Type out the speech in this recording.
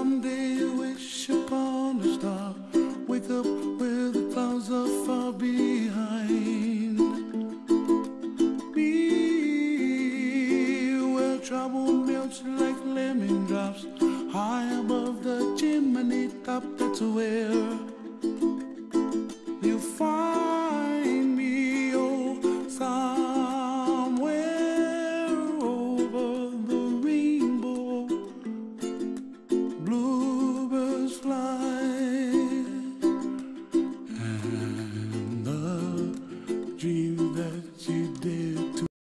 Someday you wish upon a star, wake up where the clouds are far behind. Be where trouble melts like lemon drops, high above the chimney top, that's where.